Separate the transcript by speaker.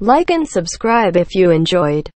Speaker 1: Like and subscribe if you enjoyed.